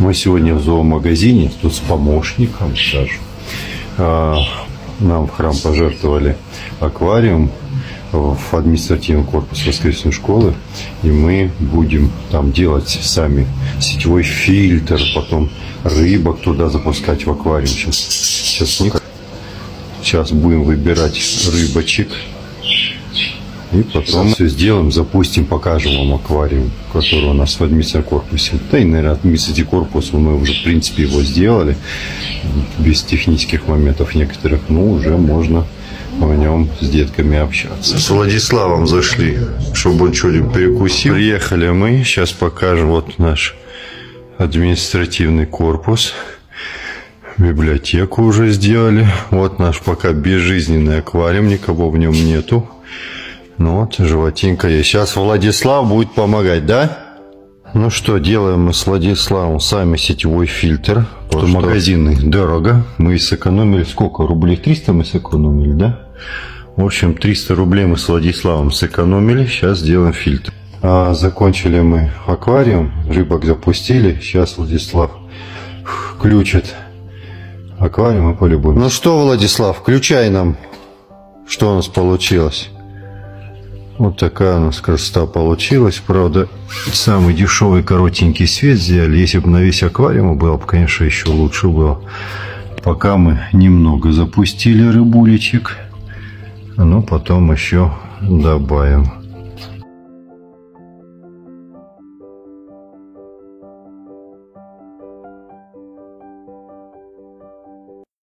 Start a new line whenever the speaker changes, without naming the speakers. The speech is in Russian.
Мы сегодня в зоомагазине, тут с помощником даже. А, нам в храм пожертвовали аквариум в административный корпус воскресной школы. И мы будем там делать сами сетевой фильтр, потом рыбок туда запускать в аквариум. Сейчас, сейчас, не... сейчас будем выбирать рыбочек. И потом все сделаем, запустим, покажем вам аквариум, который у нас в корпусе. Да и, наверное, административный корпус мы уже, в принципе, его сделали. Без технических моментов некоторых, ну, уже можно в нем с детками общаться. С Владиславом зашли, чтобы он что-нибудь перекусил. Приехали мы, сейчас покажем, вот наш административный корпус. Библиотеку уже сделали. Вот наш пока безжизненный аквариум, никого в нем нету. Ну вот, животинка есть. Сейчас Владислав будет помогать, да? Ну что, делаем мы с Владиславом сами сетевой фильтр. Что магазины дорого. Мы сэкономили сколько? Рублей 300 мы сэкономили, да? В общем, 300 рублей мы с Владиславом сэкономили. Сейчас сделаем фильтр. А, закончили мы аквариум. Рыбок запустили. Сейчас Владислав включит аквариум и полюбуем. Ну что, Владислав, включай нам, что у нас получилось. Вот такая у нас красота получилась. Правда, самый дешевый коротенький свет сделали. Если бы на весь аквариум было бы, конечно, еще лучше было. Пока мы немного запустили рыбулечек. Но потом еще добавим.